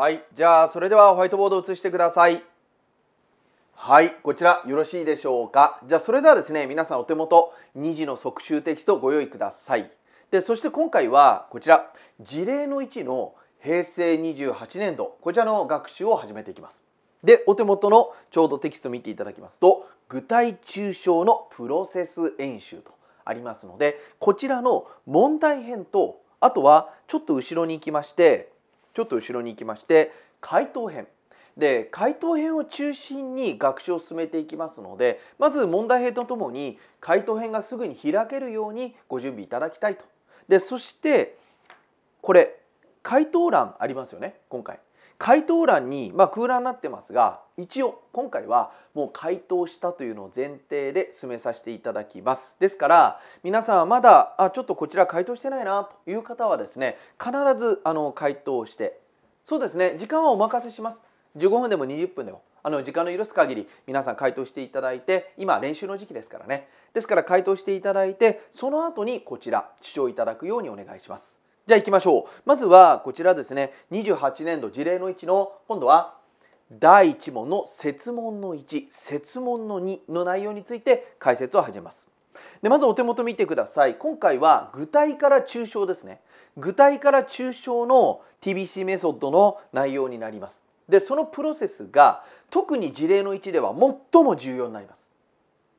はいじゃあそれではホワイトボードを映してください。はいこちらよろしいでしょうか？じゃあそれではですね皆さんお手元2次の即習テキストをご用意ください。でそして今回はこちら事例の1の平成28年度こちらの学習を始めていきます。でお手元のちょうどテキスト見ていただきますと具体抽象のプロセス演習とありますのでこちらの問題編とあとはちょっと後ろに行きましてちょっと後ろに行きまして回答編で回答編を中心に学習を進めていきますのでまず問題編とともに回答編がすぐに開けるようにご準備いただきたいと。でそしてこれ回答欄ありますよね今回。回答欄に、まあ、空欄になってますが一応今回はもう回答したというのを前提で進めさせていただきます。ですから皆さんはまだあちょっとこちら回答してないなという方はですね必ずあの回答してそうですね時間はお任せします。15分でも20分でもあの時間の許す限り皆さん回答していただいて今練習の時期ですからね。ですから回答していただいてその後にこちら視聴いただくようにお願いします。じゃあ行きましょう。まずはこちらですね。28年度事例の1の今度は第1問の設問の1設問の2の内容について解説を始めます。でまずお手元見てください。今回は具体から抽象ですね。具体から抽象の TBC メソッドの内容になります。でそのプロセスが特に事例の1では最も重要になります。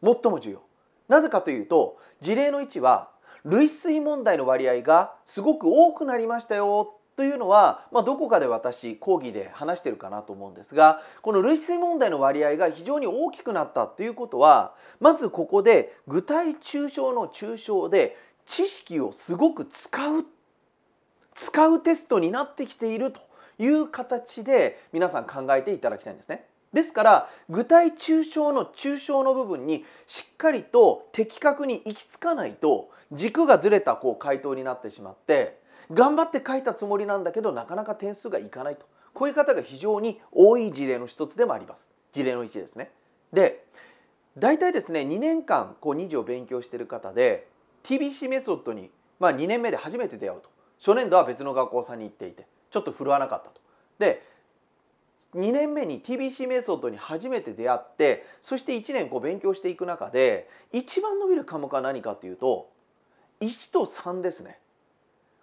最も重要。なぜかというと事例の1は類推問題の割合がすごく多くなりましたよというのは、まあ、どこかで私講義で話してるかなと思うんですがこの類推問題の割合が非常に大きくなったということはまずここで具体抽象の抽象で知識をすごく使う使うテストになってきているという形で皆さん考えていただきたいんですね。ですから具体抽象の抽象の部分にしっかりと的確に行き着かないと軸がずれたこう回答になってしまって頑張って書いたつもりなんだけどなかなか点数がいかないとこういう方が非常に多い事例の一つでもあります事例の1ですね。で大体ですね2年間こう2次を勉強している方で TBC メソッドに、まあ、2年目で初めて出会うと初年度は別の学校さんに行っていてちょっと振るわなかったと。で2年目に TBC メソッドに初めて出会ってそして1年こう勉強していく中で一番伸びる科目は何かというと1と3ですね。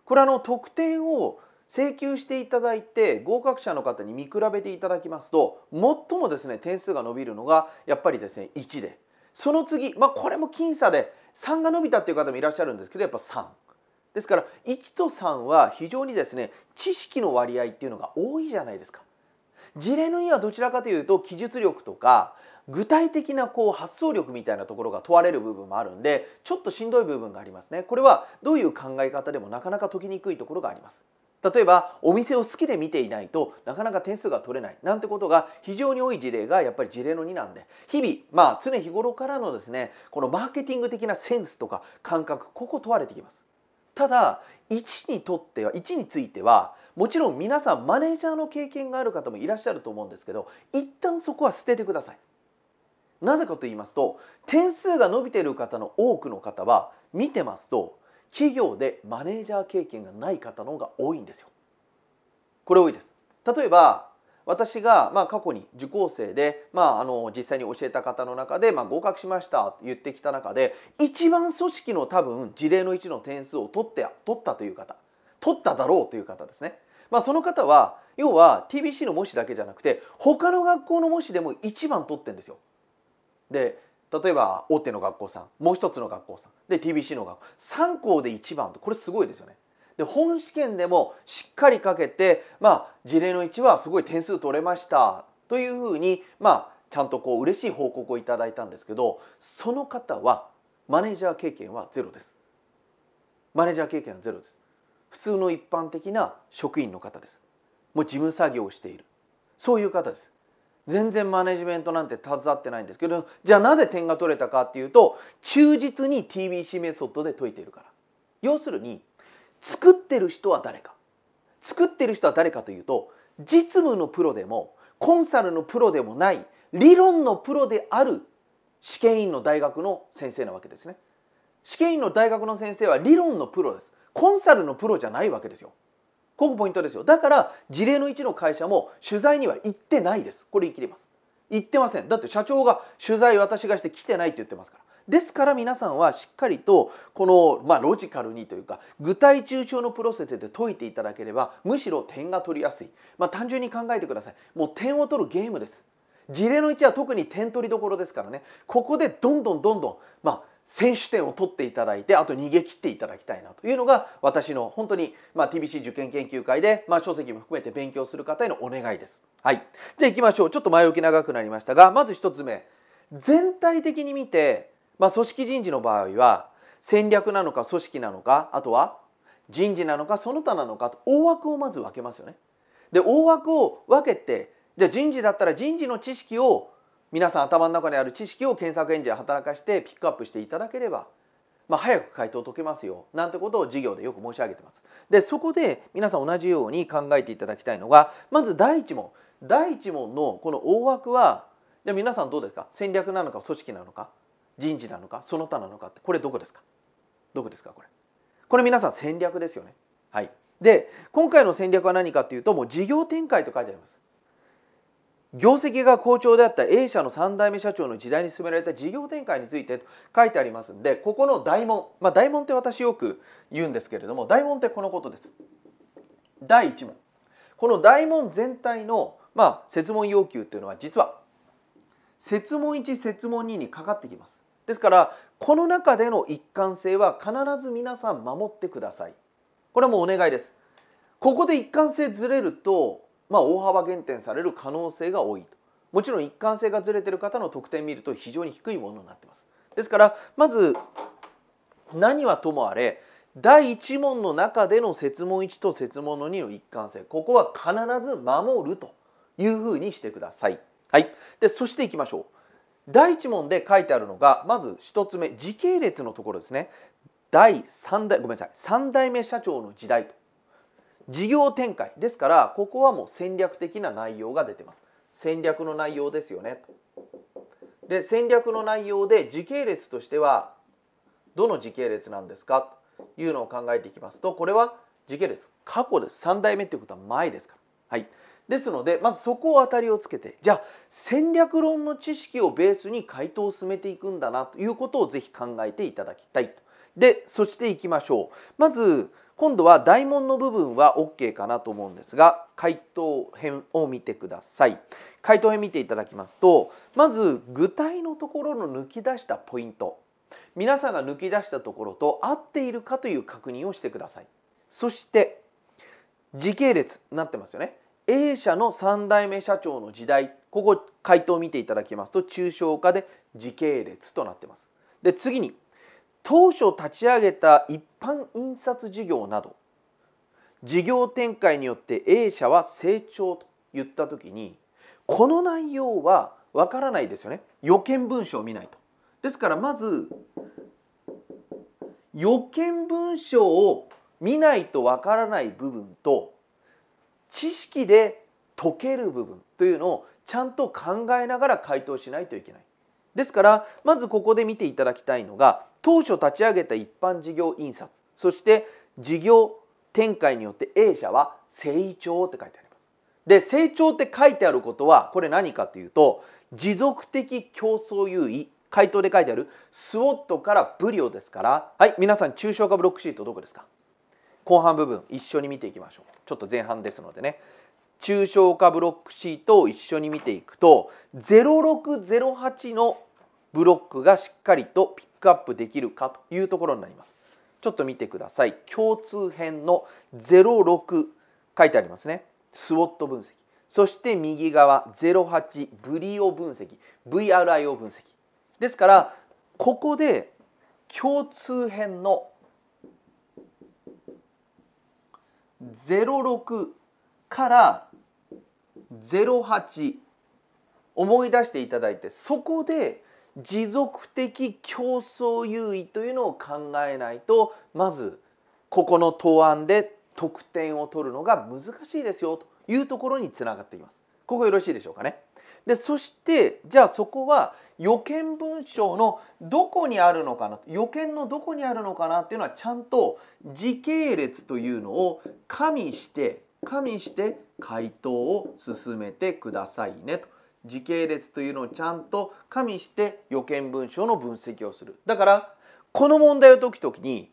これあの得点を請求していただいて合格者の方に見比べていただきますと最もですね点数が伸びるのがやっぱりですね1でその次まあこれも僅差で3が伸びたっていう方もいらっしゃるんですけどやっぱ3ですから1と3は非常にですね知識の割合っていうのが多いじゃないですか。事例の2はどちらかというと記述力とか具体的なこう発想力みたいなところが問われる部分もあるんでちょっとしんどい部分がありますね。これはどういう考え方でもなかなか解きにくいところがあります。例えばお店を好きで見ていないとなかなか点数が取れないなんてことが非常に多い事例がやっぱり事例の2なんで日々まあ常日頃からのですねこのマーケティング的なセンスとか感覚ここ問われてきます。ただ1にとっては1についてはもちろん皆さんマネージャーの経験がある方もいらっしゃると思うんですけど一旦そこは捨ててくださいなぜかと言いますと点数が伸びている方の多くの方は見てますと企業でマネージャー経験がない方の方が多いんですよ。これ多いです。例えば私がまあ過去に受講生でまああの実際に教えた方の中でまあ合格しましたと言ってきた中で一番組織の多分事例の1の点数を取って取ったという方取っただろうという方ですね。まあその方は要は TBC の模試だけじゃなくて他の学校の模試でも1番取ってんですよ。で例えば大手の学校さんもう一つの学校さんで TBC の学校3校で1番とこれすごいですよね。で本試験でもしっかりかけて、まあ、事例の1はすごい点数取れましたというふうに、まあ、ちゃんとこう嬉しい報告をいただいたんですけどその方はマネージャー経験はゼロです。マネージャー経験はゼロです。普通の一般的な職員の方です。もう事務作業をしているそういう方です。全然マネジメントなんて携わってないんですけどじゃあなぜ点が取れたかっていうと忠実に TBC メソッドで解いているから要するに作ってる人は誰か。作ってる人は誰かというと実務のプロでもコンサルのプロでもない理論のプロである試験員の大学の先生なわけですね。試験員の大学の先生は理論のプロです。コンサルのプロじゃないわけですよ。ここポイントですよ。だから事例の1の会社も取材には行ってないです。これ言い切ります。行ってません。だって社長が取材私がして来てないって言ってますから。ですから皆さんはしっかりとこの、まあ、ロジカルにというか具体抽象のプロセスで解いていただければむしろ点が取りやすい、まあ、単純に考えてください。もう点を取るゲームです。事例の1は特に点取りどころですからね。ここでどんどんどんどん、まあ、選手点を取っていただいてあと逃げ切っていただきたいなというのが私の本当に、まあ、TBC 受験研究会で、まあ、書籍も含めて勉強する方へのお願いです。はい、じゃあ行きましょう。ちょっと前置き長くなりましたがまず1つ目。全体的に見てまあ、組織人事の場合は戦略なのか組織なのかあとは人事なのかその他なのかと大枠をまず分けますよね。で大枠を分けてじゃあ人事だったら人事の知識を皆さん頭の中にある知識を検索エンジン働かしてピックアップしていただければ、まあ、早く回答を解けますよなんてことを授業でよく申し上げてます。でそこで皆さん同じように考えていただきたいのがまず第一問第一問のこの大枠はじゃあ皆さんどうですか？戦略なのか組織なのか？人事なのかその他なのかってこれどこですか？どこですかこれ？これ皆さん戦略ですよね。はい。で今回の戦略は何かというともう事業展開と書いてあります。業績が好調であった A 社の3代目社長の時代に進められた事業展開についてと書いてありますんでここの大問まあ大問って私よく言うんですけれども大問ってこのことです。第1問この大問全体のまあ設問要求っていうのは実は設問1設問2にかかってきます。ですからこの中での一貫性は必ず皆さん守ってください。これはもうお願いです。ここで一貫性ずれると、まあ、大幅減点される可能性が多いと。もちろん一貫性がずれてる方の得点見ると非常に低いものになってます。ですからまず何はともあれ第1問の中での設問1と設問の2の一貫性。ここは必ず守るというふうにしてください。はい、でそしていきましょう。第1問で書いてあるのがまず1つ目時系列のところですね。第3代ごめんなさい。3代目社長の時代と。事業展開。ですからここはもう戦略的な内容が出てます。戦略の内容ですよね。で戦略の内容で時系列としてはどの時系列なんですか？というのを考えていきますとこれは時系列過去です。3代目っていうことは前ですから。はい。ですのでまずそこを当たりをつけてじゃあ戦略論の知識をベースに回答を進めていくんだなということをぜひ考えていただきたいと。でそしていきましょう。まず今度は大問の部分は OK かなと思うんですが回答編を見てください。回答編見ていただきますとまず具体のところの抜き出したポイント皆さんが抜き出したところと合っているかという確認をしてください。そして時系列になってますよね。A 社の3代目社長の時代ここ回答を見ていただきますと抽象化で時系列となってます。で次に当初立ち上げた一般印刷事業など事業展開によって A 社は成長と言った時にこの内容はわからないですよね予見文書を見ないと。ですからまず予見文書を見ないとわからない部分と知識で解ける部分というのをちゃんと考えながら回答しないといけない。ですからまずここで見ていただきたいのが当初立ち上げた一般事業印刷そして事業展開によって A 社は成長って書いてあります。で成長って書いてあることはこれ何かというと持続的競争優位回答で書いてあるスウォットからブリオですからはい皆さん抽象化ブロックシートどこですか？後半部分一緒に見ていきましょう。ちょっと前半ですのでね。抽象化ブロックシートを一緒に見ていくと0608のブロックがしっかりとピックアップできるかというところになります。ちょっと見てください。共通編の06書いてありますね。スウォット分析。そして右側08ブリオ分析。VRIO 分析。ですからここで共通編の06から08思い出していただいてそこで持続的競争優位というのを考えないとまずここの答案で得点を取るのが難しいですよというところにつながっています。ここよろしいでしょうかね？でそしてじゃあそこは予見文章のどこにあるのかな？予見のどこにあるのかなっていうのはちゃんと時系列というのを加味して加味して回答を進めてくださいねと。時系列というのをちゃんと加味して予見文章の分析をする。だからこの問題を解くときに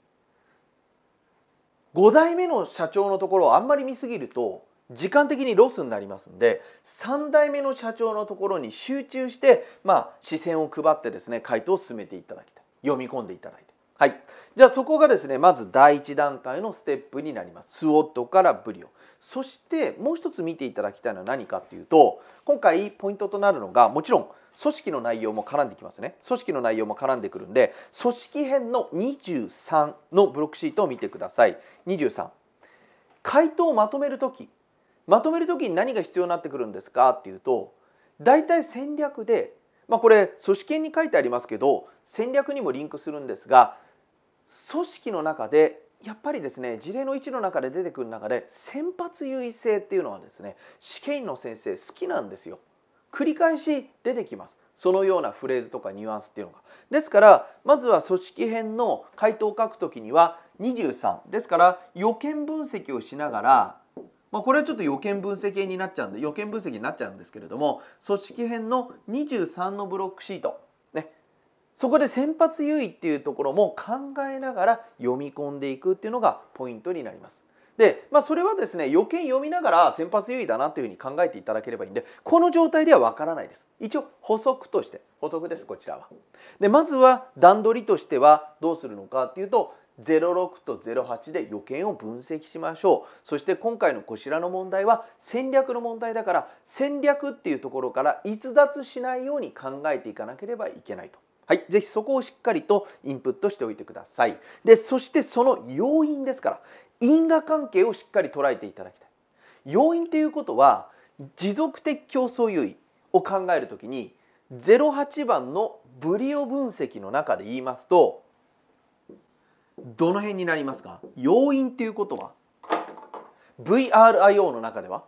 5代目の社長のところをあんまり見すぎると時間的にロスになりますんで3代目の社長のところに集中して、まあ、視線を配ってですね回答を進めていただきたい。読み込んでいただいて。はい。じゃあそこがですねまず第1段階のステップになります。スウォットからブリオ。そしてもう一つ見ていただきたいのは何かっていうと今回ポイントとなるのがもちろん組織の内容も絡んできますね。組織の内容も絡んでくるんで組織編の23のブロックシートを見てください。23回答をまとめる時まとめる時に何が必要になってくるんですか？っていうと大体戦略で、まあ、これ組織編に書いてありますけど戦略にもリンクするんですが組織の中でやっぱりですね事例の1の中で出てくる中で先発優位性っていうのはですね試験の先生好きなんですよ。繰り返し出てきます。そのようなフレーズとかニュアンスっていうのが。ですからまずは組織編の回答を書くときには23ですから予見分析をしながらまあ、これはちょっと予見分析になっちゃうんで予見分析になっちゃうんですけれども組織編の23のブロックシート、ね、そこで先発優位っていうところも考えながら読み込んでいくっていうのがポイントになります。で、まあ、それはですね予見読みながら先発優位だなというふうに考えていただければいいんでこの状態ではわからないです。一応補足として補足ですこちらは。でまずは段取りとしてはどうするのかっていうと06と08で予見を分析しましょうそして今回のこちらの問題は戦略の問題だから戦略っていうところから逸脱しないように考えていかなければいけないと。はい、ぜひそこをしっかりとインプットしておいてください。でそしてその要因ですから因果関係をしっかり捉えていただきたい。要因っていうことは持続的競争優位を考えるときに08番のブリオ分析の中で言いますとどの辺になりますか？要因っていうことは？VRIO の中では？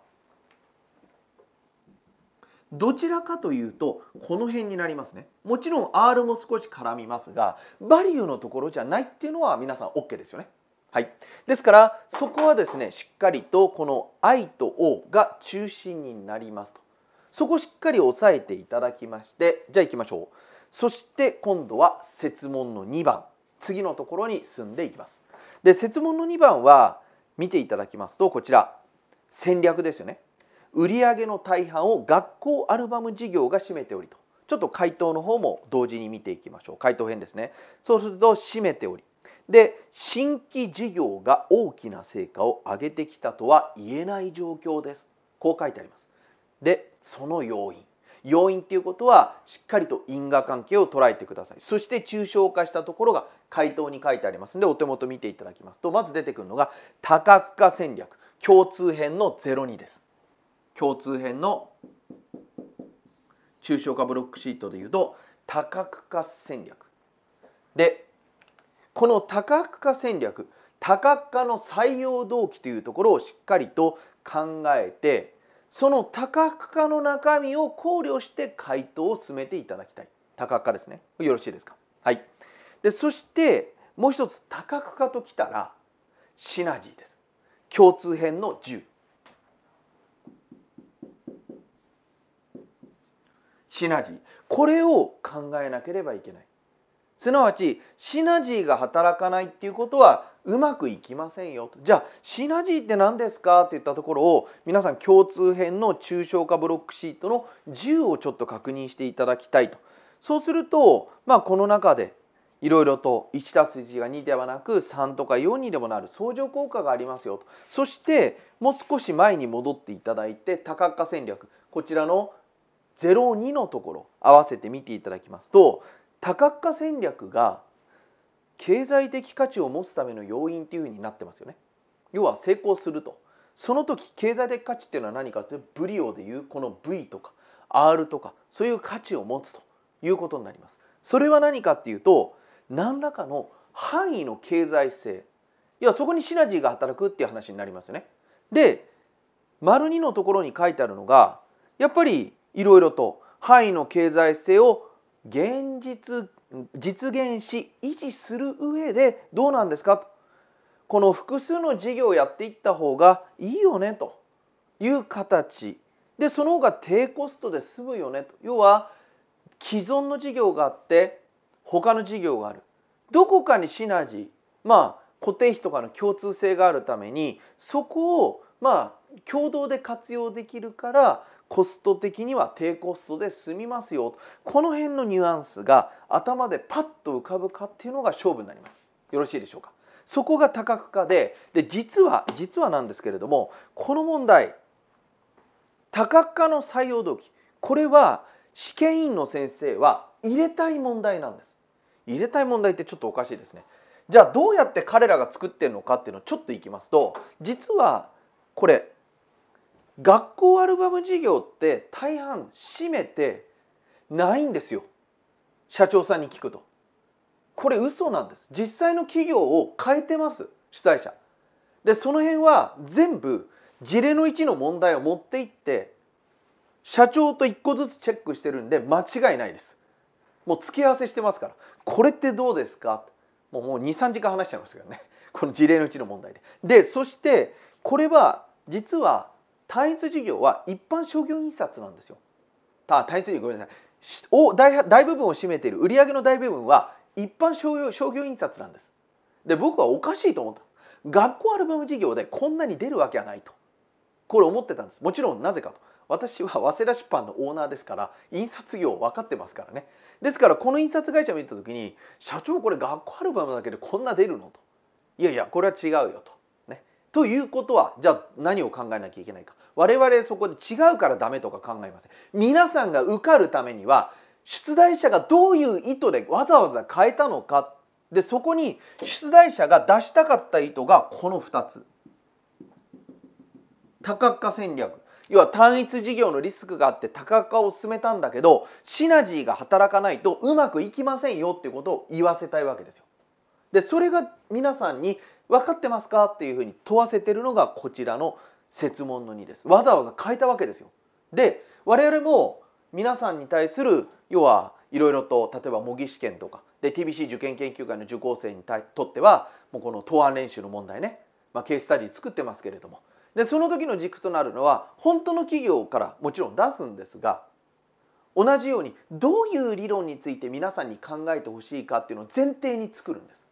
どちらかというとこの辺になりますね。もちろん R も少し絡みますがバリューのところじゃないっていうのは皆さん OK ですよね。はい。ですからそこはですねしっかりとこの I と O が中心になりますと。そこしっかり押さえていただきましてじゃあいきましょう。そして今度は設問の2番。次のところに進んでいきます。で設問の2番は見ていただきますとこちら。戦略ですよね。売上の大半を学校アルバム事業が占めておりと。ちょっと回答の方も同時に見ていきましょう。回答編ですね。そうすると占めており。で新規事業が大きな成果を上げてきたとは言えない状況です。こう書いてあります。でその要因。要因っていうことはしっかりと因果関係を捉えてください。そして抽象化したところが回答に書いてありますのでお手元見ていただきます。とまず出てくるのが多角化戦略共通編の02です。共通編の抽象化ブロックシートでいうと多角化戦略。でこの多角化戦略多角化の採用動機というところをしっかりと考えてその多角化の中身を考慮して回答を進めていただきたい。多角化ですね。よろしいですか？はい。でそしてもう一つ多角化ときたらシナジーです。共通編の10シナジー。これを考えなければいけない。すなわちシナジーが働かないっていうことはうまくいきませんよと。じゃあシナジーって何ですかって言ったところを皆さん共通編の抽象化ブロックシートの10をちょっと確認していただきたいと。そうするとまあこの中でいろいろと 1+1 が2ではなく3とか4にでもなる相乗効果がありますよと。そしてもう少し前に戻っていただいて多角化戦略。こちらの02のところ合わせて見ていただきますと多角化戦略が経済的価値を持つための要因っていうふうになってますよね。要は成功するとその時経済的価値っていうのは何かというとブリオでいうこの V とか R とかそういう価値を持つということになります。それは何かっていうと何らかの範囲の経済性いやそこにシナジーが働くっていう話になりますよね。で丸2のところに書いてあるのがやっぱりいろいろと範囲の経済性を現実実現し維持する上でどうなんですか？とこの複数の事業をやっていった方がいいよねという形。でその方が低コストで済むよねと。要は既存の事業があって他の事業がある。どこかにシナジーまあ固定費とかの共通性があるためにそこをまあ共同で活用できるからコスト的には低コストで済みますよこの辺のニュアンスが頭でパッと浮かぶかっていうのが勝負になります。よろしいでしょうか？そこが多角化でで実は実はなんですけれどもこの問題多角化の採用動機。これは試験員の先生は入れたい問題なんです。入れたい問題ってちょっとおかしいですね。じゃあどうやって彼らが作ってるのかっていうのをちょっといきますと実はこれ学校アルバム事業って大半占めてないんですよ。社長さんに聞くと。これ嘘なんです。実際の企業を変えてます。主催者。でその辺は全部事例の1の問題を持っていって社長と1個ずつチェックしてるんで間違いないです。もう付け合わせしてますから。これってどうですか？もうもう23時間話しちゃいましたけどね。この事例のうちの問題で。でそしてこれは実は単一事業は一般商業印刷なんですよ。単一事業ごめんなさいお大大部分を占めている売上の大部分は一般商業商業印刷なんです。で僕はおかしいと思った。学校アルバム事業でこんなに出るわけはないとこれ思ってたんです。もちろんなぜかと私は早稲田出版のオーナーですから印刷業分かってますからねですからこの印刷会社を見た時に「社長これ学校アルバムだけでこんな出るの?」と「いやいやこれは違うよ」と。ということはじゃあ何を考えなきゃいけないか我々そこで違うからダメとか考えません。皆さんが受かるためには出題者がどういう意図でわざわざ変えたのかでそこに出題者が出したかった意図がこの2つ。多角化戦略要は単一事業のリスクがあって多角化を進めたんだけどシナジーが働かないとうまくいきませんよっていうことを言わせたいわけですよ。でそれが皆さんに分かってますか？っていうふうに問わせてるのがこちらの設問の2です。わざわざ変えたわけですよ。で我々も皆さんに対する要はいろいろと例えば模擬試験とかで TBC 受験研究会の受講生にとってはもうこの答案練習の問題ね、まあ、ケーススタディ作ってますけれども。でその時の軸となるのは本当の企業からもちろん出すんですが同じようにどういう理論について皆さんに考えてほしいかっていうのを前提に作るんです。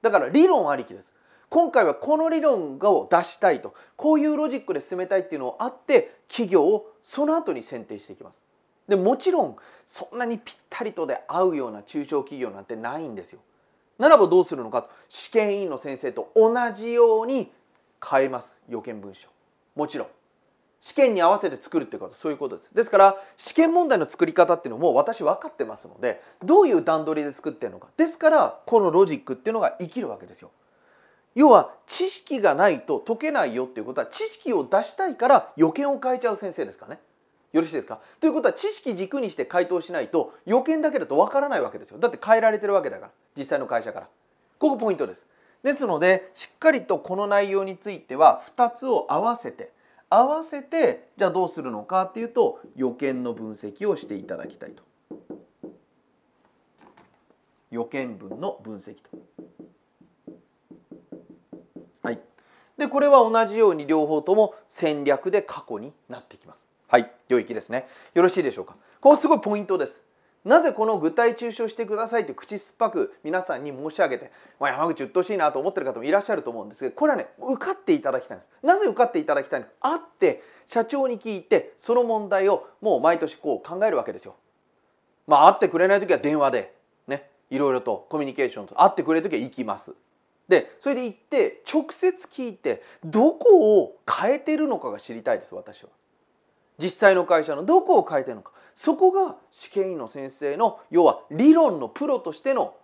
だから理論ありきです。今回はこの理論を出したいとこういうロジックで進めたいっていうのをあって企業をその後に選定していきます。でもちろんそんなにぴったりとで合うような中小企業なんてないんですよ。ならばどうするのかと。試験委員の先生と同じように変えます。予見文書。もちろん。試験に合わせて作るってことそういうことです。ですから試験問題の作り方っていうのも私分かってますのでどういう段取りで作ってるのか。ですからこのロジックっていうのが生きるわけですよ。要は知識がないと解けないよっていうことは知識を出したいから予見を変えちゃう先生ですかね。よろしいですか？ということは知識軸にして回答しないと予見だけだと分からないわけですよ。だって変えられてるわけだから実際の会社から。ここポイントです。ですのでしっかりとこの内容については2つを合わせて合わせてじゃあどうするのかっていうと予見の分析をしていただきたいと。予見文の分析と。はい。でこれは同じように両方とも戦略で過去になってきます。はい、領域ですね。よろしいでしょうか。ここすごいポイントです。なぜこの具体抽象してくださいって口酸っぱく皆さんに申し上げて、まあ、山口うっとうしいなと思ってる方もいらっしゃると思うんですけどこれはね受かっていただきたいんですなぜ受かっていただきたいのかあって社長に聞いてその問題をもう毎年こう考えるわけですよまあ会ってくれない時は電話でねいろいろとコミュニケーションと会ってくれる時は行きますでそれで行って直接聞いてどこを変えてるのかが知りたいです私は実際の会社のどこを変えてるのかそこが試験員の先生の要は理論のプロとしての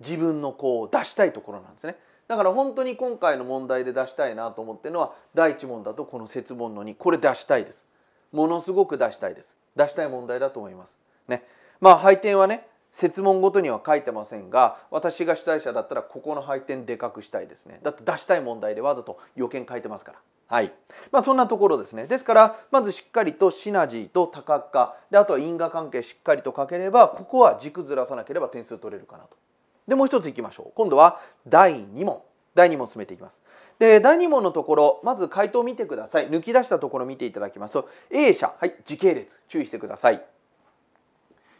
自分のこう出したいところなんですね。だから本当に今回の問題で出したいなと思ってるのは第1問だとこの設問の2これ出したいです。ものすごく出したいです。出したい問題だと思います。ね。まあ配点はね設問ごとには書いてませんが私が主催者だったらここの配点でかくしたいですね。だって出したい問題でわざと予見書いてますから。はい。まあ、そんなところですね。ですからまずしっかりとシナジーと多角化。であとは因果関係しっかりと書ければここは軸ずらさなければ点数取れるかなと。でもう一ついきましょう。今度は第2問。第2問進めていきます。で第2問のところまず回答を見てください。抜き出したところ見ていただきます。と A 社、はい、時系列。注意してください。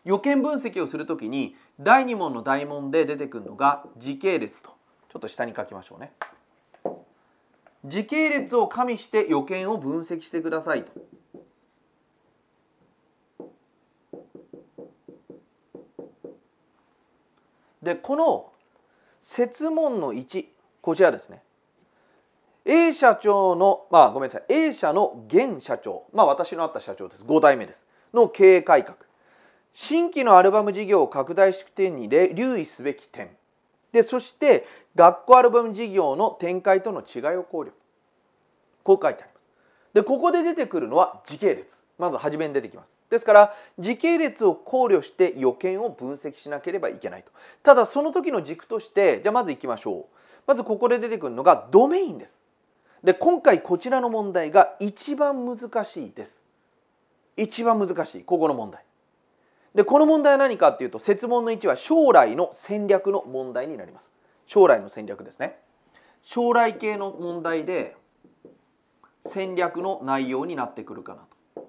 予見分析をするときに第2問の大問で出てくるのが時系列と。ちょっと下に書きましょうね。時系列を加味して予見を分析してくださいと。でこの設問の1こちらですね。A 社長のまあごめんなさい。A 社の現社長。まあ私のあった社長です。5代目です。の経営改革。新規のアルバム事業を拡大して点に留意すべき点。でそして学校アルバム事業の展開との違いを考慮。こう書いてあります。でここで出てくるのは時系列。まず初めに出てきます。ですから時系列を考慮して予見を分析しなければいけないと。ただその時の軸としてじゃあまずいきましょう。まずここで出てくるのがドメインです。で今回こちらの問題が一番難しいです。一番難しい。ここの問題。でこの問題は何かっていうと設問の1は将来の戦略の問題になります。将来の戦略ですね。将来系の問題で戦略の内容になってくるかなと。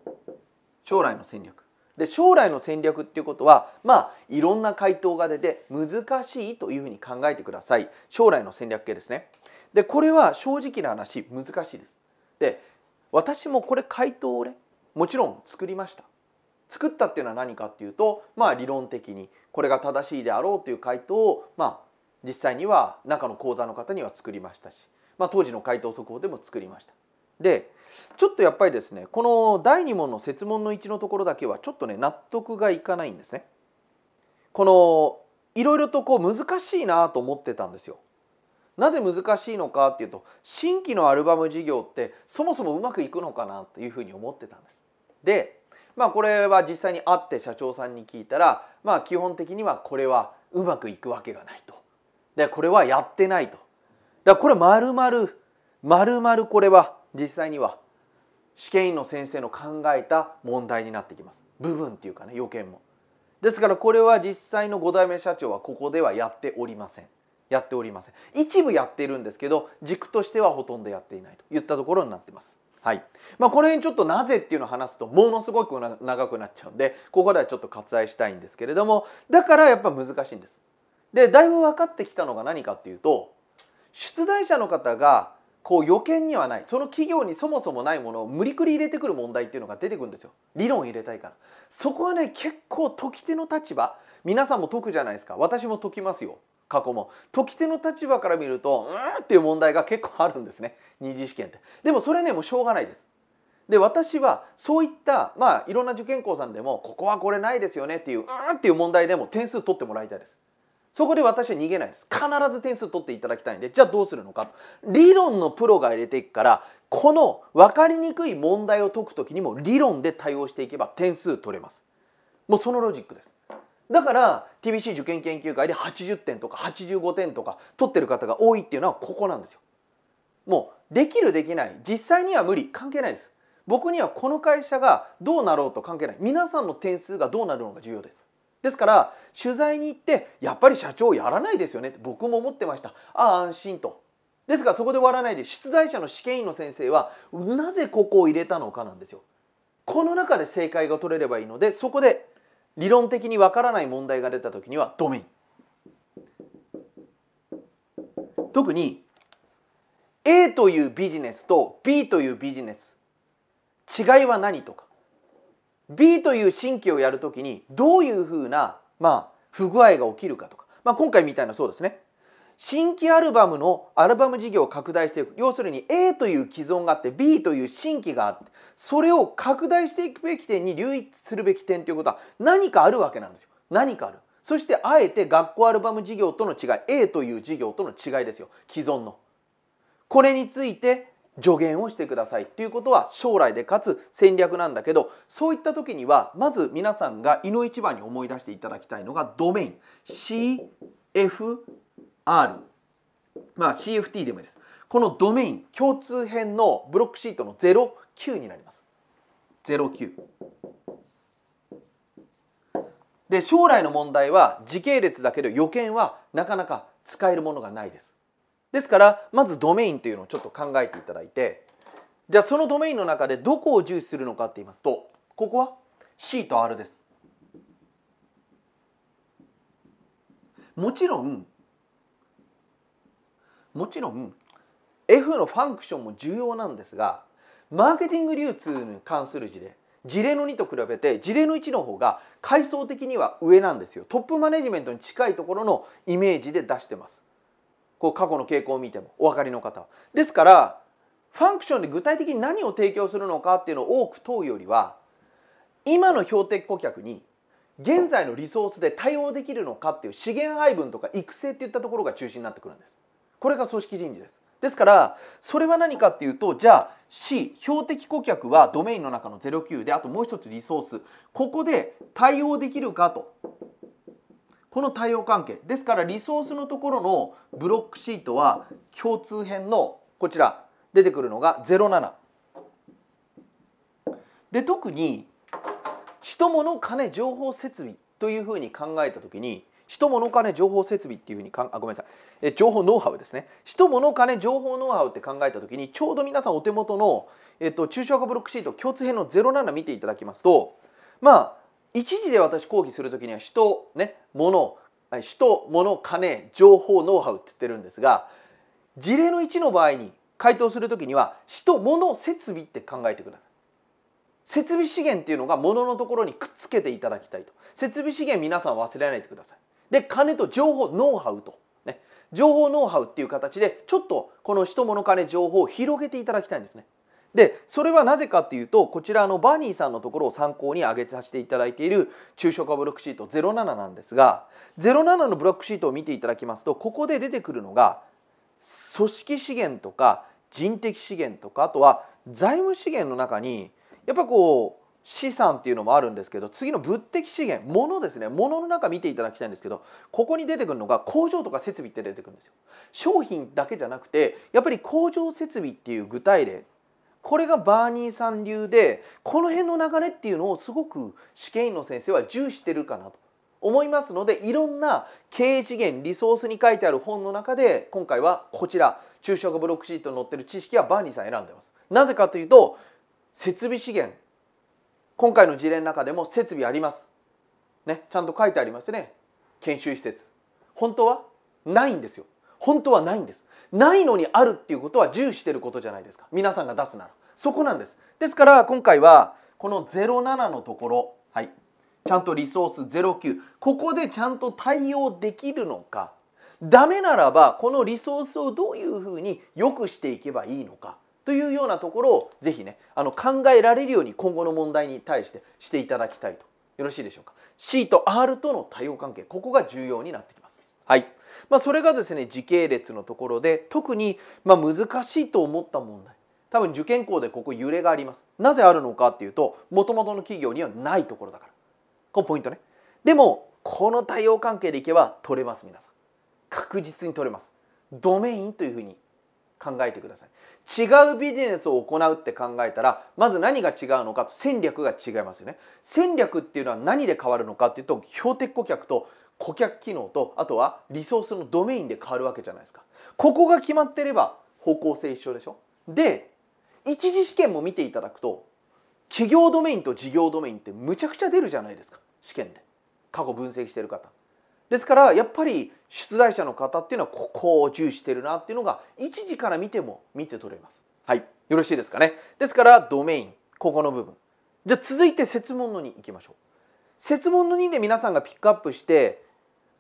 将来の戦略。で将来の戦略っていうことはまあいろんな回答が出て難しいというふうに考えてください。将来の戦略系ですね。でこれは正直な話難しいです。で私もこれ回答をねもちろん作りました。作ったっていうのは何かっていうとまあ理論的にこれが正しいであろうという回答をまあ実際には中の講座の方には作りましたし、まあ、当時の回答速報でも作りました。でちょっとやっぱりですねこの第2問の設問の1のところだけはちょっとね納得がいかないんですね。このいろいろとこう難しいなと思ってたんですよ。なぜ難しいのかっていうと新規のアルバム事業ってそもそもうまくいくのかなというふうに思ってたんです。でまあこれは実際に会って社長さんに聞いたらまあ基本的にはこれはうまくいくわけがないと。でこれはやってないと。だからこれ丸々丸々これは実際には試験員の先生の考えた問題になってきます。部分っていうかね予見も。ですからこれは実際の5代目社長はここではやっておりません。やっておりません。一部やっているんですけど軸としてはほとんどやっていないといったところになってます。はい。まあ、この辺ちょっとなぜっていうのを話すとものすごく長くなっちゃうんでここではちょっと割愛したいんですけれどもだからやっぱ難しいんです。でだいぶ分かってきたのが何かっていうと出題者の方がこう予見にはない。その企業にそもそもないものを無理くり入れてくる問題っていうのが出てくるんですよ。理論入れたいから。そこはね結構解き手の立場。皆さんも解くじゃないですか。私も解きますよ。過去も。解き手の立場から見るとうんっていう問題が結構あるんですね。二次試験って。でもそれねもうしょうがないです。で私はそういったまあいろんな受験校さんでもここはこれないですよねっていううんっていう問題でも点数取ってもらいたいです。そこで私は逃げないです。必ず点数取っていただきたいんでじゃあどうするのか理論のプロが入れていくからこの分かりにくい問題を解く時にも理論で対応していけば点数取れます。もうそのロジックです。だから TBC 受験研究会で80点とか85点とか取ってる方が多いっていうのはここなんですよ。もうできるできない。実際には無理。関係ないです。僕にはこの会社がどうなろうと関係ない。皆さんの点数がどうなるのが重要です。ですから取材に行ってやっぱり社長やらないですよねって僕も思ってました。ああ安心と。ですからそこで終わらないで出題者の試験員の先生はなぜここを入れたのかなんですよ。この中で正解が取れればいいのでそこで理論的にわからない問題が出た時にはドメイン。特に A というビジネスと B というビジネス違いは何とか。B という新規をやるときにどういうふうな、まあ、不具合が起きるかとか、まあ、今回みたいなそうですね。新規アルバムのアルバム事業を拡大していく。要するに A という既存があって B という新規があってそれを拡大していくべき点に留意するべき点ということは何かあるわけなんですよ。何かある。そしてあえて学校アルバム事業との違い A という事業との違いですよ。既存の。これについて助言をしてください。っていうことは将来でかつ戦略なんだけどそういった時にはまず皆さんがいの一番に思い出していただきたいのがドメイン。C. F. まあ CFT でもいいですこのドメイン共通編のブロックシートの09になります。09で将来の問題は時系列だけど予見はなかなか使えるものがないです。ですからまずドメインというのをちょっと考えていただいてじゃあそのドメインの中でどこを重視するのかって言いますとここは C と R です。もちろんもちろん F のファンクションも重要なんですがマーケティング流通に関する事例事例の2と比べて事例の1の方が階層的には上なんですよ。トップマネジメントに近いところのイメージで出してます。こう過去の傾向を見てもお分かりの方は。ですからファンクションで具体的に何を提供するのかっていうのを多く問うよりは今の標的顧客に現在のリソースで対応できるのかっていう資源配分とか育成っていったところが中心になってくるんです。これが組織人事です。ですからそれは何かっていうとじゃあ C 標的顧客はドメインの中の09であともう一つリソース。ここで対応できるかと。この対応関係。ですからリソースのところのブロックシートは共通編のこちら出てくるのが07で特に人物金情報設備というふうに考えた時に人物金情報設備っていうふうにかあごめんなさい。え情報ノウハウですね。人物金情報ノウハウって考えた時にちょうど皆さんお手元の、えっと、抽象化ブロックシート共通編の07見ていただきますとまあ一時で私講義する時には人ね物人物金情報ノウハウって言ってるんですが事例の1の場合に回答する時には人物設備って考えてください。設備資源っていうのが物のところにくっつけていただきたいと。設備資源皆さん忘れないでください。で金と情報ノウハウと、ね、情報ノウハウっていう形でちょっとこの人物金情報を広げていただきたいんですね。でそれはなぜかっていうとこちらのバニーさんのところを参考に挙げさせていただいている抽象化ブロックシート07なんですが07のブロックシートを見ていただきますとここで出てくるのが組織資源とか人的資源とかあとは財務資源の中にやっぱこう資産っていうのもあるんですけど次の物的資源物ですね。物の中見ていただきたいんですけどここに出てくるのが工場とか設備って出てくるんですよ。商品だけじゃなくてやっぱり工場設備っていう具体例これがバーニーさん流でこの辺の流れっていうのをすごく試験員の先生は重視してるかなと思いますのでいろんな経営資源リソースに書いてある本の中で今回はこちら抽象化ブロックシートに載ってる知識はバーニーさん選んでます。なぜかというと設備資源今回の事例の中でも設備あります。ねちゃんと書いてありますね。研修施設。本当はないんですよ。本当はないんです。ないのにあるっていうことは重視してることじゃないですか。皆さんが出すなら。そこなんです。ですから今回はこの07のところ。はい。ちゃんとリソース09ここでちゃんと対応できるのか。ダメならばこのリソースをどういうふうに良くしていけばいいのか。というようなところをぜひねあの考えられるように今後の問題に対してしていただきたいと。よろしいでしょうか？C と R との対応関係ここが重要になってきます。はい。まあ、それがですね時系列のところで特にま難しいと思った問題。多分受験校でここ揺れがあります。なぜあるのかっていうともともとの企業にはないところだから。このポイントね。でもこの対応関係でいけば取れます皆さん。確実に取れます。ドメインというふうに考えてください。違うビジネスを行うって考えたらまず何が違うのかと戦略が違いますよね。戦略っていうのは何で変わるのかっていうと標的顧客と顧客機能とあとはリソースのドメインで変わるわけじゃないですか。ここが決まってれば方向性一緒でしょ。で一次試験も見ていただくと企業ドメインと事業ドメインってむちゃくちゃ出るじゃないですか。試験で。過去分析してる方。ですからやっぱり出題者の方っていうのはここを重視してるなっていうのが一時から見ても見て取れます。はい、よろしいですかね。ですからドメインここの部分。じゃあ続いて設問の2いきましょう。設問の2で皆さんがピックアップして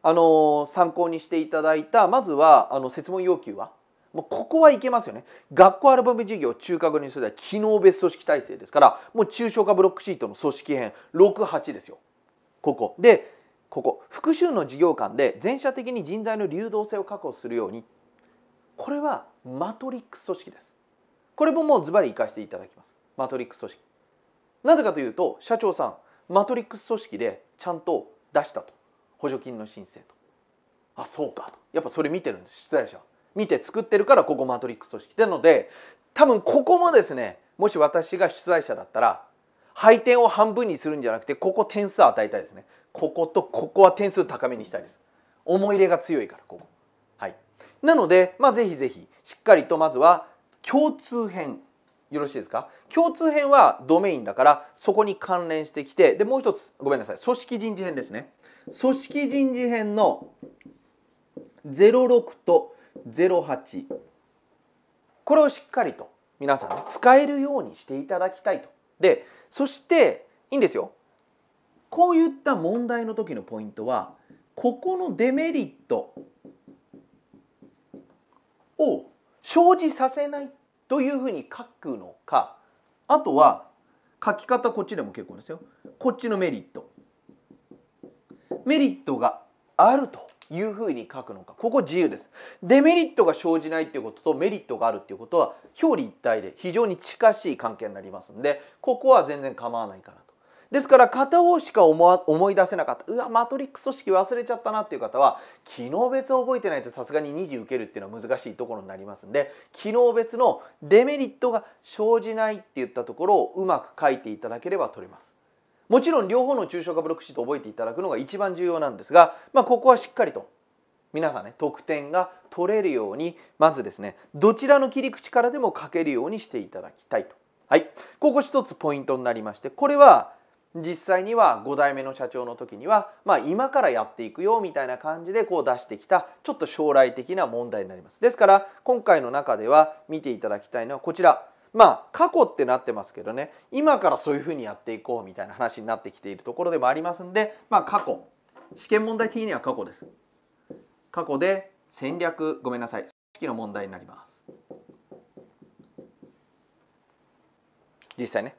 あの参考にしていただいたまずはあの設問要求は？もうここはいけますよね学校アルバム事業中核にするは機能別組織体制ですからもう抽象化ブロックシートの組織編68ですよここでここ複数の事業間で全社的に人材の流動性を確保するように。これはマトリックス組織です。これももうズバリ生かしていただきます。マトリックス組織。なぜかというと社長さんマトリックス組織でちゃんと出したと。補助金の申請と。あそうかと。やっぱそれ見てるんです。出題者見て作ってるからここマトリックス組織。なので多分ここもですねもし私が出題者だったら配点を半分にするんじゃなくてここ点数与えたいですね。こことここは点数高めにしたいです。思い入れが強いからここ。はい。なのでまあぜひぜひしっかりとまずは共通編よろしいですか？共通編はドメインだからそこに関連してきてでもう一つごめんなさい組織人事編ですね。組織人事編の06と08これをしっかりと皆さん使えるようにしていただきたいと。でそしていいんですよ。こういった問題の時のポイントはここのデメリットを生じさせないというふうに書くのかあとは書き方こっちでも結構ですよ。こっちのメリット。メリットがあるというふうに書くのか。ここ自由です。デメリットが生じないっていうこととメリットがあるっていうことは表裏一体で非常に近しい関係になりますんでここは全然構わないかなと。ですから片方しか思い出せなかったうわマトリックス組織忘れちゃったなっていう方は機能別を覚えてないとさすがに2次受けるっていうのは難しいところになりますんで機能別のデメリットが生じないっていったところをうまく書いていただければ取れます。もちろん両方の抽象化ブロックシートを覚えていただくのが一番重要なんですが、まあ、ここはしっかりと皆さんね得点が取れるようにまずですねどちらの切り口からでも書けるようにしていただきたいと。はい、ここ一つポイントになりましてこれは実際には5代目の社長の時には、まあ、今からやっていくよみたいな感じでこう出してきたちょっと将来的な問題になります。ですから今回の中では見ていただきたいのはこちら。まあ過去ってなってますけどね。今からそういうふうにやっていこうみたいな話になってきているところでもありますんでまあ過去。試験問題的には過去です。過去で戦略ごめんなさい。組織の問題になります。実際ね。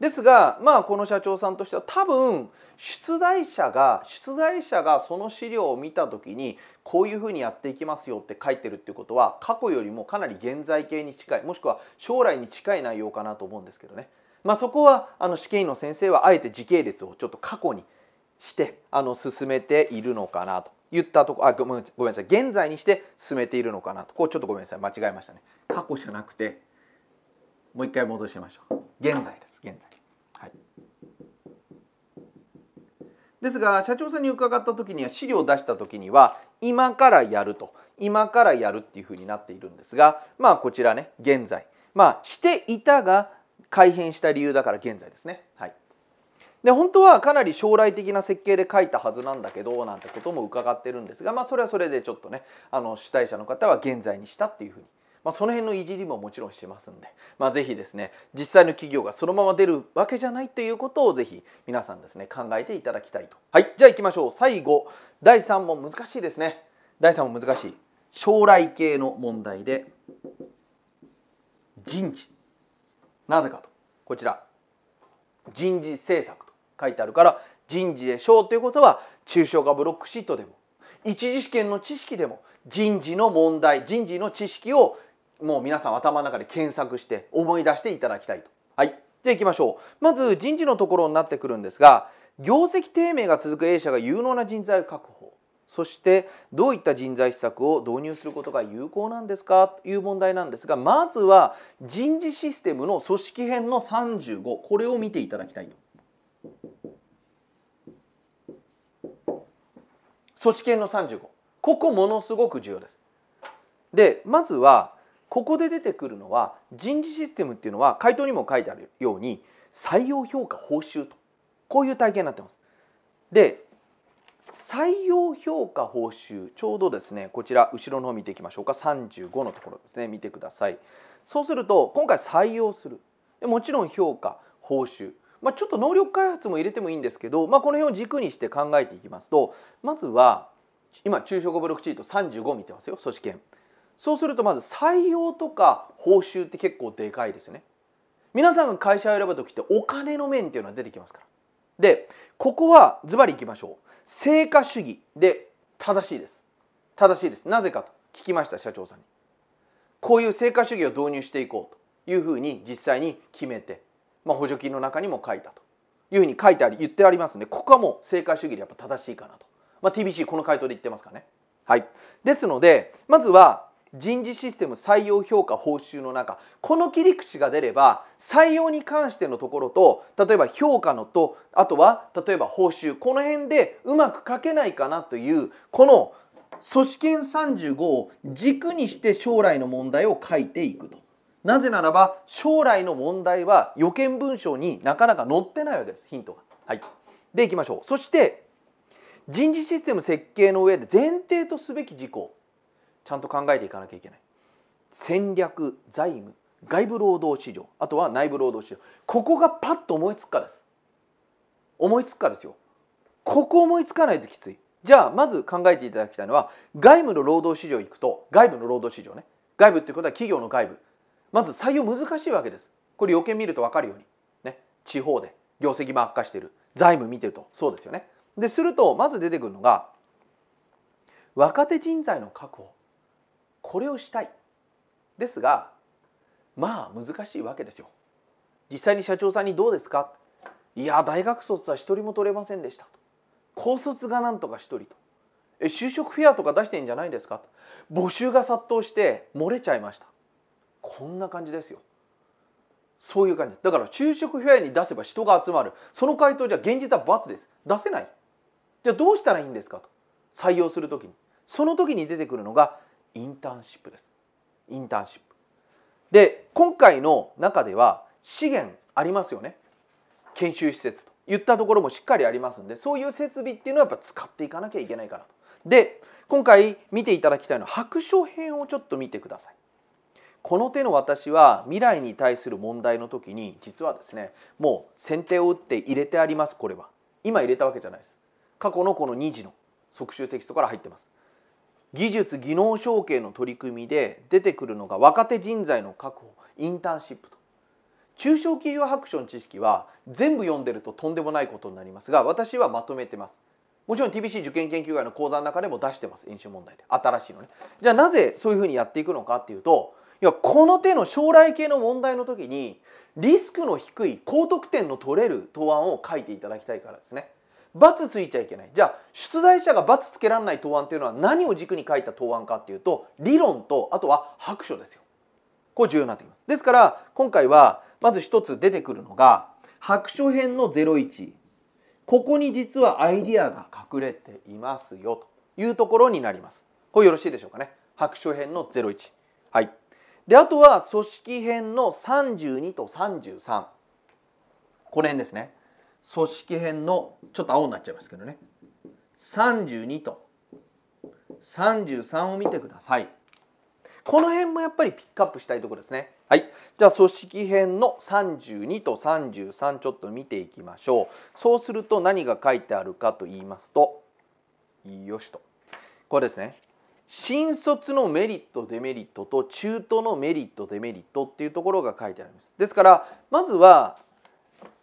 ですがまあこの社長さんとしては多分出題者が出題者がその資料を見た時にこういうふうにやっていきますよって書いてるっていうことは過去よりもかなり現在形に近いもしくは将来に近い内容かなと思うんですけどね。まあ、そこはあの試験員の先生はあえて時系列をちょっと過去にしてあの進めているのかなと。言ったとこあごめんなさい。現在にして進めているのかなと。こうちょっとごめんなさい。間違えましたね。過去じゃなくてもう一回戻しましょう。現在です。現在はいですが社長さんに伺った時には資料を出した時には今からやると今からやるっていうふうになっているんですがまあこちらね現在。まあしていたが改変した理由だから現在ですね。はい。で本当はかなり将来的な設計で書いたはずなんだけどなんてことも伺ってるんですがまあそれはそれでちょっとねあの主体者の方は現在にしたっていうふうにまあ、その辺のいじりももちろんしてますんで、まあ、ぜひですね実際の企業がそのまま出るわけじゃないということをぜひ皆さんですね考えていただきたいと。はいじゃあいきましょう。最後第3問難しいですね。第3問難しい。将来系の問題で人事。なぜかと。こちら。人事政策と書いてあるから人事でしょうということは抽象化ブロックシートでも一次試験の知識でも人事の問題人事の知識をもう皆さん頭の中で検索して思い出していただきたいと。はい。じゃあ行きましょう。まず人事のところになってくるんですが、業績低迷が続く A 社が有能な人材確保。そしてどういった人材施策を導入することが有効なんですか？という問題なんですがまずは人事システムの組織編の35これを見ていただきたい組織編の35ここものすごく重要です。でまずはここで出てくるのは人事システムっていうのは回答にも書いてあるように採用評価報酬とこういう体系になってます。で採用評価報酬ちょうどですねこちら後ろの方見ていきましょうか35のところですね見てください。そうすると今回採用するもちろん評価報酬まあ、ちょっと能力開発も入れてもいいんですけど、まあ、この辺を軸にして考えていきますとまずは今中小5ブロックチート35見てますよ組織編。そうするとまず採用とか報酬って結構でかいですよね。皆さんが会社を選ぶ時ってお金の面っていうのは出てきますから。でここはズバリいきましょう。成果主義で正しいです。正しいです。なぜかと聞きました社長さんに。こういう成果主義を導入していこうというふうに実際に決めて、まあ、補助金の中にも書いたと。いうふうに書いてあり言ってありますのでここはもう成果主義でやっぱ正しいかなと、まあ、TBC この回答で言ってますかね。はい。ですのでまずは人事システム採用評価報酬の中この切り口が出れば採用に関してのところと例えば評価のとあとは例えば報酬この辺でうまく書けないかなというこの組織研35を軸にして将来の問題を書いていくと。なぜならば将来の問題は予見文章になかなか載ってないわけですヒントが。はい、でいきましょう。そして人事システム設計の上で前提とすべき事項ちゃんと考えていかなきゃいけない。戦略財務外部労働市場あとは内部労働市場。ここがパッと思いつくかです。思いつくかですよ。ここ思いつかないときつい。じゃあまず考えていただきたいのは外部の労働市場行くと外部の労働市場ね。外部っていうことは企業の外部。まず採用難しいわけです。これ要件見ると分かるように。ね。地方で業績も悪化している。財務見てると。そうですよね。でするとまず出てくるのが若手人材の確保。これをしたい。ですがまあ難しいわけですよ。実際に社長さんにどうですか？いや大学卒は一人も取れませんでした。と高卒がなんとか一人と。え就職フェアとか出してんじゃないですか？募集が殺到して漏れちゃいました。こんな感じですよ。そういう感じ。だから就職フェアに出せば人が集まる。その回答じゃ現実は×です。出せない。じゃあどうしたらいいんですかと。採用する時に。その時に出てくるのがインターンシップです。インターンシップ。で今回の中では資源ありますよね。研修施設と。いったところもしっかりありますんでそういう設備っていうのはやっぱ使っていかなきゃいけないかなと。で今回見ていただきたいのは白書編をちょっと見てください。この手の私は未来に対する問題の時に実はですねもう先手を打って入れてありますこれは。今入れたわけじゃないです。過去のこの2次の即習テキストから入ってます。技術技能承継の取り組みで出てくるのが若手人材の確保インターンシップと。中小企業白書の知識は全部読んでるととんでもないことになりますが私はまとめてます。もちろん TBC 受験研究会の講座の中でも出してます演習問題で。新しいのねじゃあなぜそういうふうにやっていくのかっていうといやこの手の将来系の問題の時にリスクの低い高得点の取れる答案を書いていただきたいからですね。罰ついちゃいけない。じゃあ出題者が×つけられない答案っていうのは何を軸に書いた答案かっていうと理論とあとは白書ですよ。これ重要になってきます。ですから今回はまず一つ出てくるのが白書編の01ここに実はアイディアが隠れていますよというところになります。これよろしいでしょうかね。白書編の01はい。であとは組織編の32と33この辺ですね。組織編のちょっと青になっちゃいますけどね。32と。33を見てください。この辺もやっぱりピックアップしたいところですね。はい。じゃあ組織編の32と33ちょっと見ていきましょう。そうすると何が書いてあるかと言いますとよしと。これですね。新卒のメリットデメリットと中途のメリットデメリットっていうところが書いてあります。ですからまずは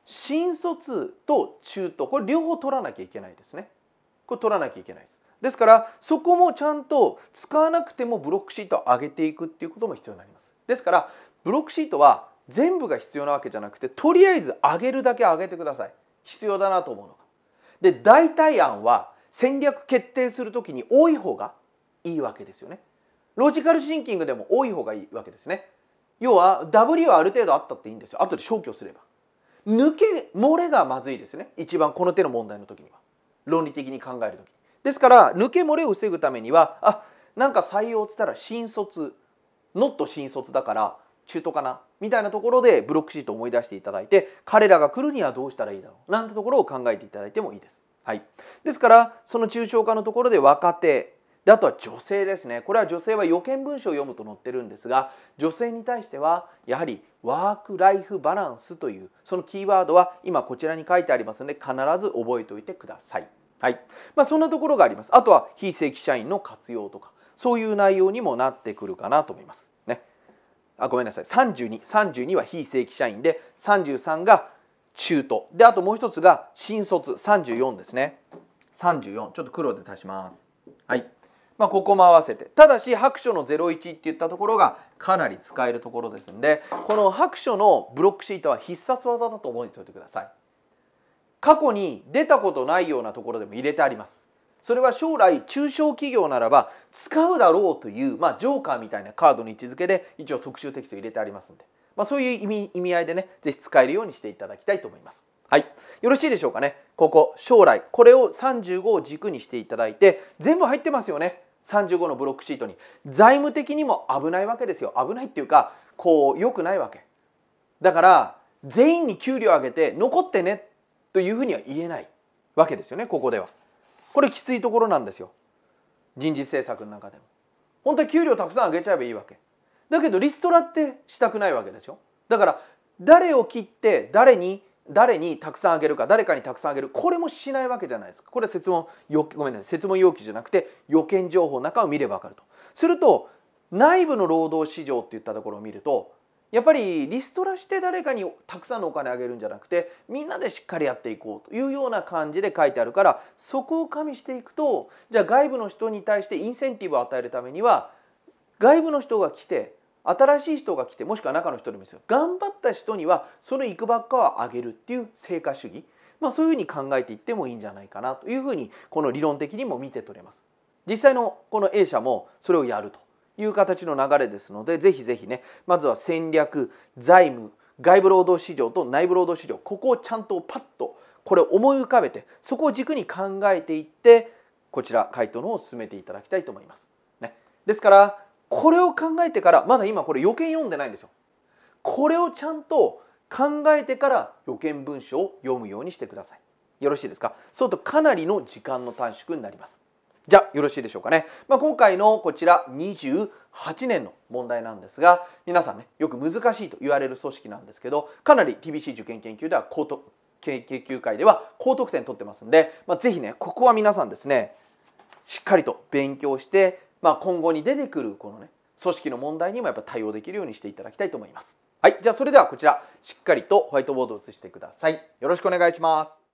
新卒と中途これ両方取らなきゃいけないですね。これ取らなきゃいけないです。ですからそこもちゃんと使わなくてもブロックシートを上げていくっていうことも必要になります。ですからブロックシートは全部が必要なわけじゃなくてとりあえず上げるだけ上げてください。必要だなと思うのが。で代替案は戦略決定するときに多い方がいいわけですよね。ロジカルシンキングでも多い方がいいわけですね。要は W はある程度あったっていいんですよ。後で消去すれば。抜け漏れがまずいですね。一番この手の問題の時には。論理的に考える時。ですから抜け漏れを防ぐためにはあなんか採用っつったら新卒。ノット新卒だから中途かな？みたいなところでブロックシートを思い出していただいて彼らが来るにはどうしたらいいだろう？なんてところを考えていただいてもいいです。はい、ですからその抽象化のところで若手であとは女性ですね。これは女性は予見文書を読むと載ってるんですが女性に対してはやはりワーク・ライフ・バランスというそのキーワードは今こちらに書いてありますので必ず覚えておいてください。はい。まあ、そんなところがあります。あとは非正規社員の活用とかそういう内容にもなってくるかなと思います。ね、あごめんなさい。3232 32は非正規社員で33が中途。であともう一つが新卒。34ですね。34ちょっと黒で足します。はい。まあ、ここも合わせて。ただし白書の01っていったところがかなり使えるところですのでこの白書のブロックシートは必殺技だと覚えておいてください。過去に出たことないようなところでも入れてあります。それは将来中小企業ならば使うだろうという、まあ、ジョーカーみたいなカードの位置づけで一応特集テキスト入れてありますので、まあ、そういう意味意味合いでね是非使えるようにしていただきたいと思います。はい、よろしいでしょうかね。ここ将来。これを35を軸にしていただいて全部入ってますよね。35のブロックシートに財務的にも危ないわけですよ。危ないっていうかこう良くないわけ。だから全員に給料上げて残ってねというふうには言えないわけですよねここでは。これきついところなんですよ。人事政策の中でも。本当は給料たくさん上げちゃえばいいわけ。だけどリストラってしたくないわけでしょだから誰を切って誰に誰にたくさんあげるか誰かにたくさんあげるこれもしないわけじゃないですか。これは説問ごめんなさい。説問要求じゃなくて予見情報の中を見れば分かると。すると内部の労働市場っていったところを見るとやっぱりリストラして誰かにたくさんのお金あげるんじゃなくてみんなでしっかりやっていこうというような感じで書いてあるからそこを加味していくとじゃあ外部の人に対してインセンティブを与えるためには外部の人が来て新しい人が来てもしくは中の人でもいいですよ頑張った人にはそのいくばっかはあげるっていう成果主義、まあ、そういうふうに考えていってもいいんじゃないかなというふうにこの理論的にも見て取れます。実際のこの A 社もそれをやるという形の流れですのでぜひぜひねまずは戦略財務外部労働市場と内部労働市場ここをちゃんとパッとこれを思い浮かべてそこを軸に考えていってこちら回答の方を進めていただきたいと思います。ね、ですからこれを考えてからまだ今これ予見読んでないんですよ。これをちゃんと考えてから予見文書を読むようにしてください。よろしいですか？そうするとかなりの時間の短縮になります。じゃあよろしいでしょうかね、まあ、今回のこちら28年の問題なんですが皆さんねよく難しいと言われる組織なんですけどかなり TBC 受験研究では高得研究会では高得点取ってますんで、まあ、ぜひねここは皆さんですねしっかりと勉強して、まあ、今後に出てくるこのね組織の問題にもやっぱ対応できるようにしていただきたいと思います。はい、じゃあそれではこちらしっかりとホワイトボードを写してください。よろしくお願いします。